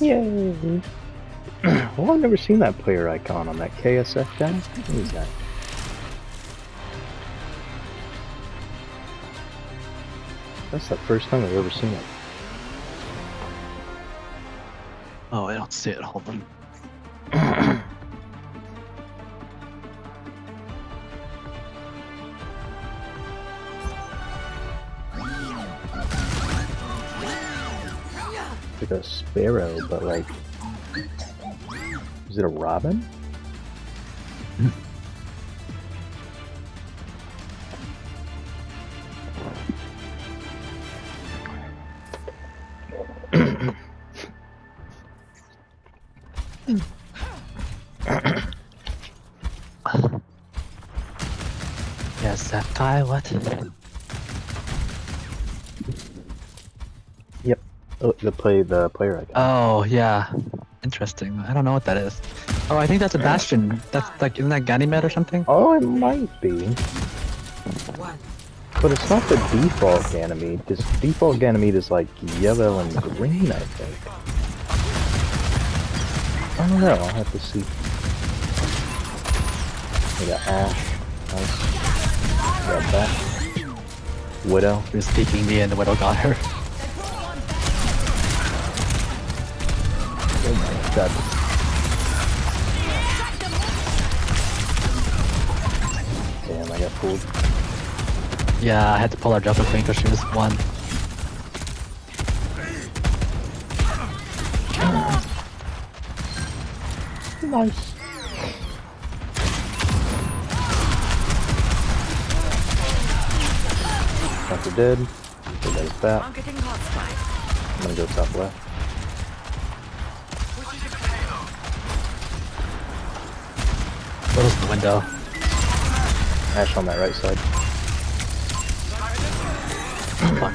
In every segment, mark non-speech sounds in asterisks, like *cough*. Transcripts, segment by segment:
Yay! well, *clears throat* oh, I've never seen that player icon on that KSF guy. What is that? That's the first time I've ever seen it. Oh, I don't see it. Hold on. Like a sparrow, but like. Is it a robin? Yes, that guy. What? Yep. Oh, Oh, the play the player icon. Oh, yeah. Interesting. I don't know what that is. Oh, I think that's a Bastion. That's like, isn't that Ganymede or something? Oh, it might be. What? But it's not the default Ganymede, This default Ganymede is like yellow and green, I think. I don't know, I'll have to see. We got Ash. Nice. We got that. Widow. He was peeking me and the Widow got her. *laughs* Oh. Damn, I got fooled. Yeah, I had to pull our Junker Queen because she was one. Nice. After dead. So there's that. Targeting hostile. I'm gonna go top left. Window. Ash on that right side. Fuck.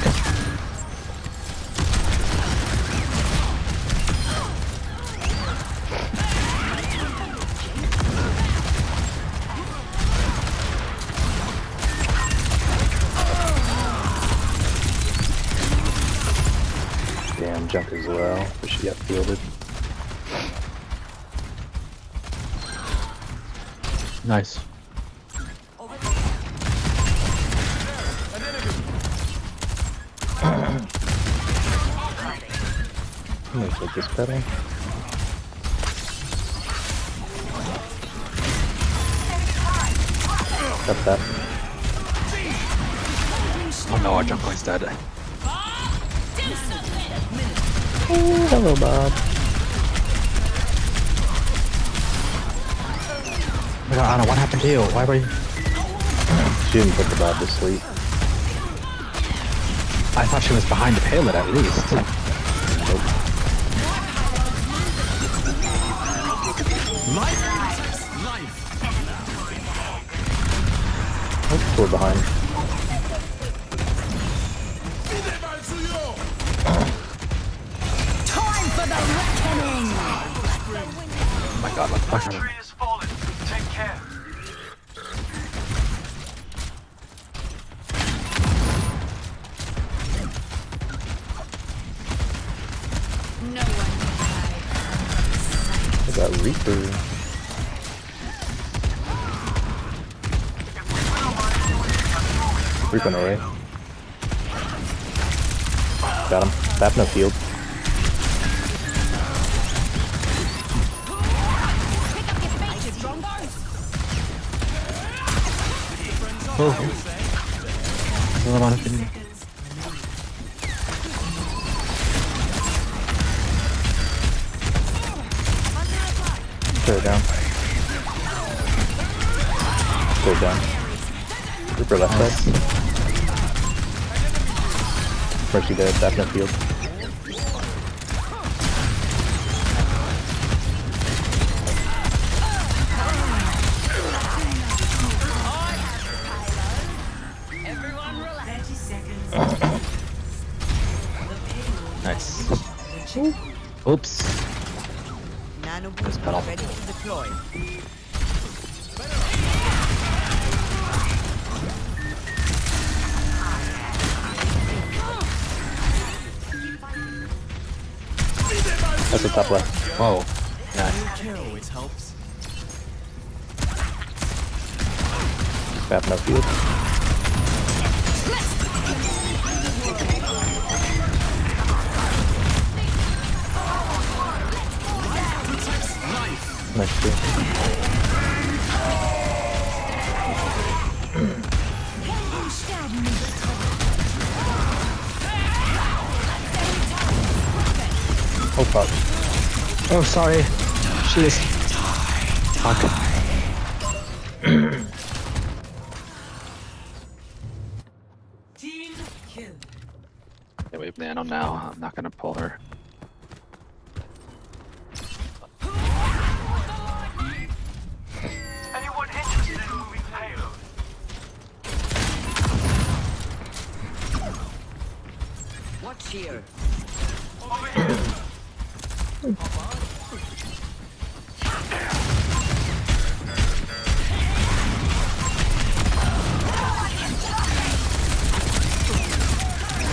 Damn, jump is low, but she got fielded. Nice. I'm gonna take this pedal. Got that. Oh no, our jump queen's dead. Oh, hello, Bob. Oh my god, Ana, what happened to you? Why were you... She didn't put the Bob to sleep. I thought she was behind the payload at least. Oh, we're behind. Time for the reckoning! Oh my god, what the fuck? Reaper away. Got him. Tap no field. Oh. Another one in- Throw it down. Throw down. Reaper left side. Mercy dead. Tap no field. Nice. Oops. Nano This boost pedal. ready to deploy. That's the top left. Whoa. Yeah. Map no field. Nice. Oh fuck. Oh, sorry. Jeez. Fuck. Team kill. Yeah, we have Nano now. I'm not gonna pull her. Anyone interested in moving payload? Watch here. Over here.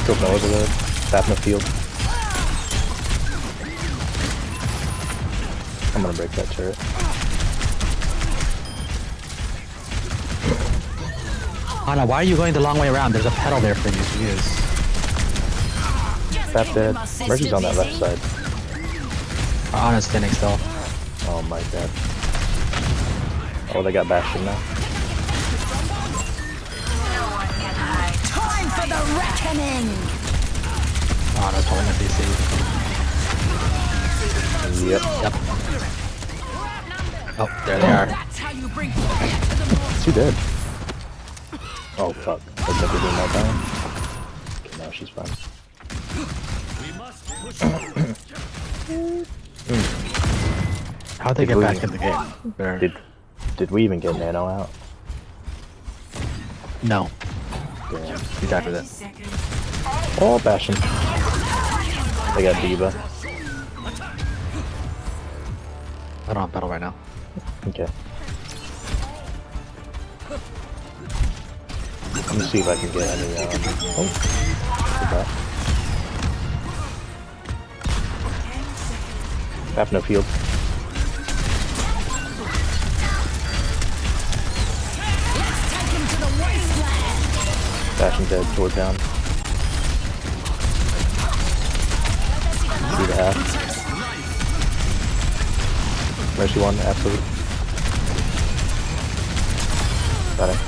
Drove no over there. Tap no field. I'm gonna break that turret. Ana, why are you going the long way around? There's a pedal there for you to use. Tap dead. Mercy's on that left side. Ana's standing still. Oh my god. Oh, they got Bastion now. Time for the reckoning. Ana's holding a DC. Yep. Yep. Oh, there they are. That's how you bring fire to the north. She dead. Oh fuck. Looks like we're doing that down. Okay, now she's fine. *clears throat* How'd they Did get back we- in the game? They're- Did did we even get Nano out? No, Damn. he's after that. Oh, Bastion. They got D.Va. I don't have battle right now. Okay. Let me see if I can get any, um... Oh. Good back. Tap no field. To. Bastion dead, sword down. Do the half. Mercy one, absolute. Got it.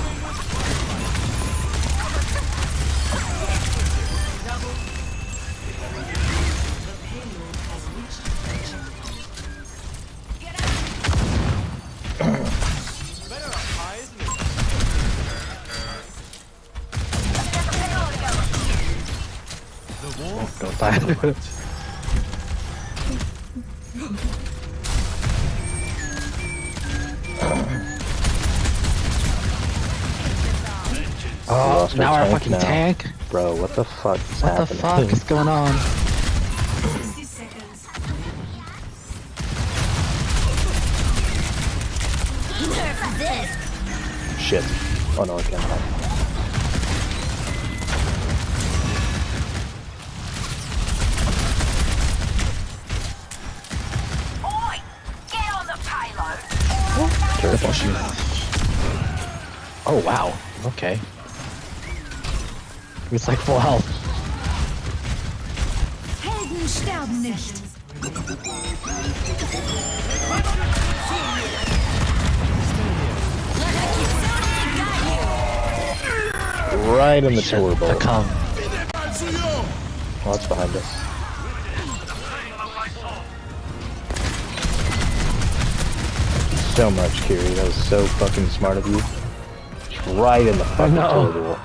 Don't die. oh, lost now our fucking now. tank. Bro, what the fuck is What the fuck is *laughs* going on? Nerf this. Shit. Oh no, I can't. Terrible. Oh wow. Okay. It's like full health. Helden sterben nicht. Right in the Shit, turbo. the cum. Oh, it's behind us. So much, Kiri. That was so fucking smart of you. Just right in the fucking know. turbo.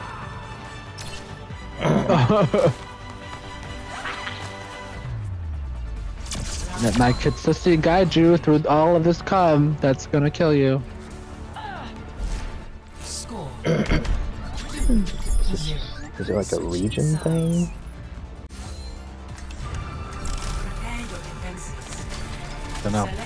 That *laughs* my consistency guide you through all of this cum that's gonna kill you. Score. *coughs* Is it like a region thing? I don't know.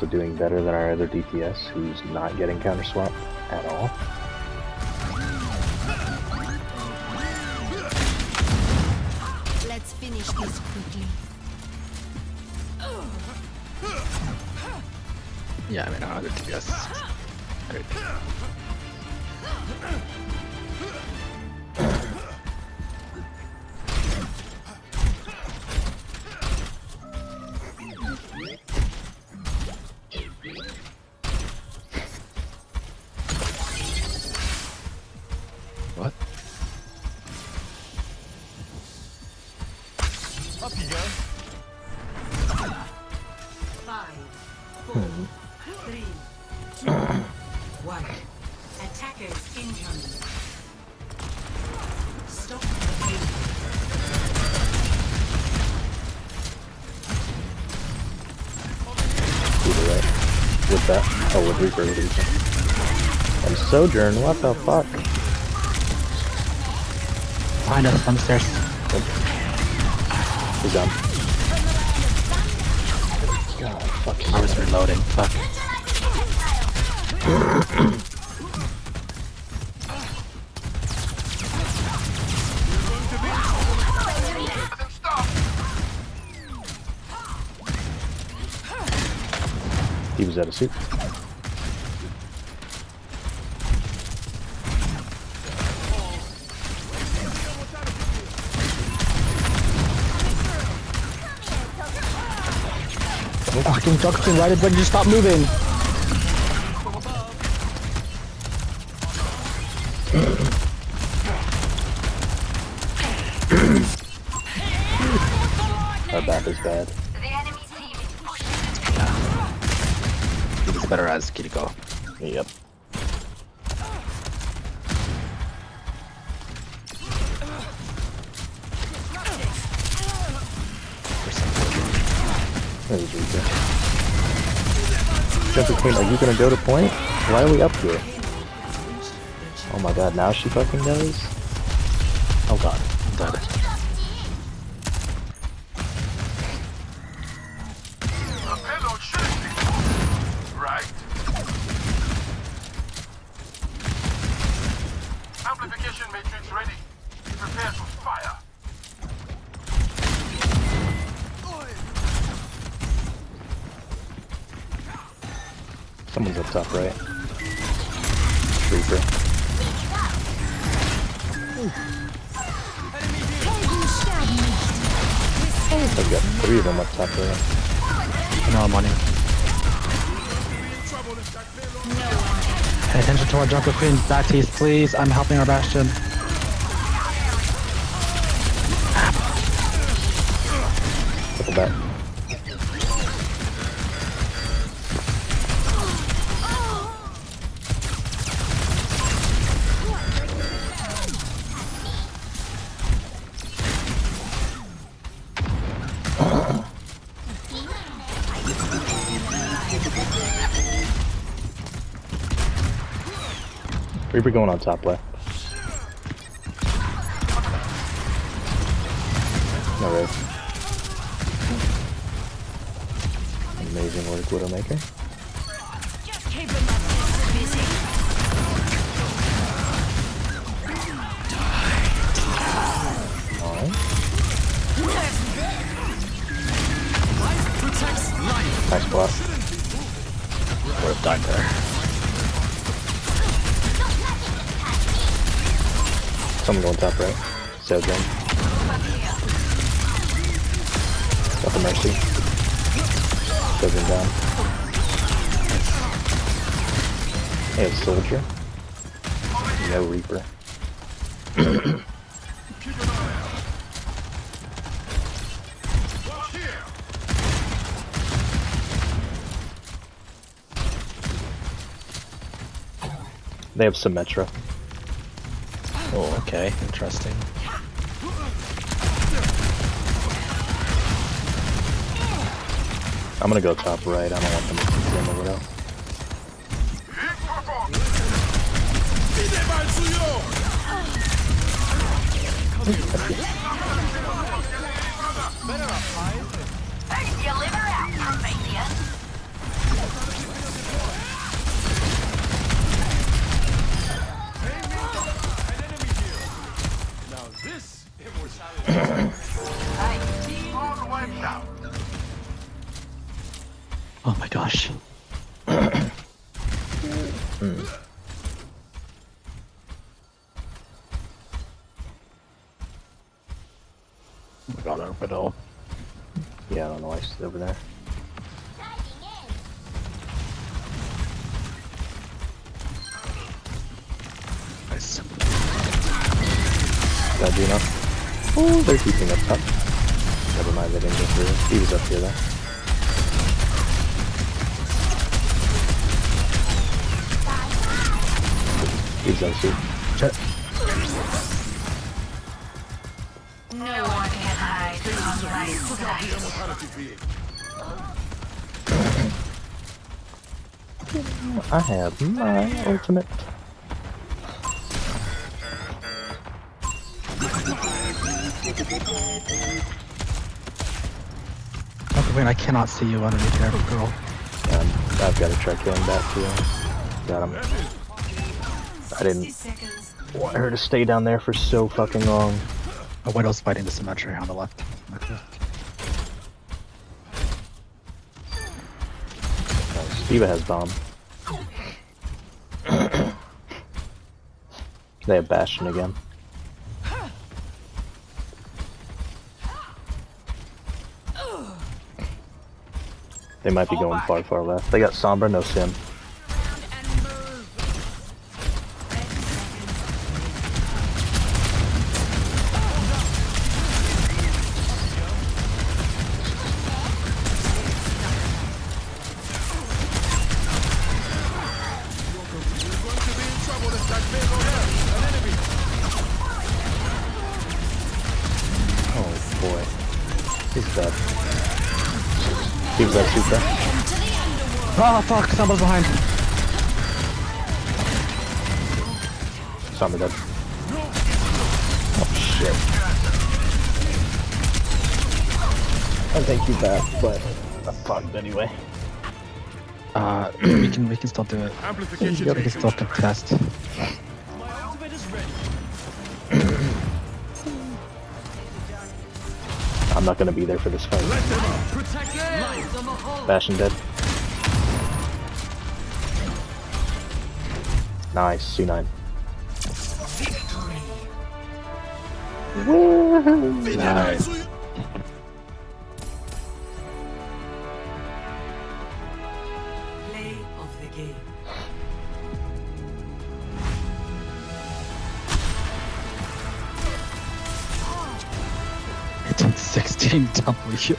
Also doing better than our other DPS, who's not getting counter swap at all. With that. Oh, with Reaper, with Reaper. And Sojourn, what the fuck? Find us, on the stairs. He's done. God, fucking I was reloading. Fuck. *clears throat* *clears throat* out of soup. Fucking why did you stop moving? Are you gonna go to point? Why are we up here? Oh my god, now she fucking does? Oh god. I'm dead. Someone's up top right. Reaper. I've got three of them up top right. No money. Pay attention to our Junker Queen. Back please. I'm helping our Bastion. Reaper going on top left. No red. Amazing work, Widowmaker. Nice block. Would have died there. Someone going top right. Sojourn. Got the mercy. Sojourn down. Hey, soldier. No reaper. *coughs* They have Symmetra. Oh, okay, interesting. I'm gonna go top right, I don't want them to see over there. Better out me. *coughs* Oh my gosh. Oh my god, Orbital. Yeah, I don't know why she's over there. Nice. Got Gino. Oh, they're keeping up top. Never mind, they didn't go through. He was up here though. He's on suit. Shit. No one can hide from my sight. I have my ultimate. Okay, wait, I cannot see you underneath here, girl. Um, I've got to try killing that too. Got him. I didn't want her to stay down there for so fucking long. A Widow's fighting the Symmetra on the left. Okay. Nice. D.Va has bomb. *coughs* they have Bastion again. They might be going far, far left. They got Sombra, no Sim. Oh fuck, someone's behind. Sombra dead. Oh shit. I think he's back, but I'm fucked anyway. Uh, *clears throat* we can we can still do it. Amplification We can still contest. *clears throat* I'm not gonna be there for this fight. Bastion dead. Nice, C9. Woohoo! Nice. *laughs* Play of the game. It's in 16 W.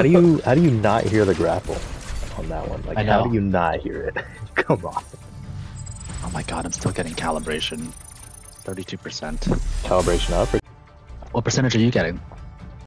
How do you how do you not hear the grapple on that one? Like I how do you not hear it? *laughs* Come on. Oh my god, I'm still getting calibration. 32%. Calibration up or What percentage are you getting?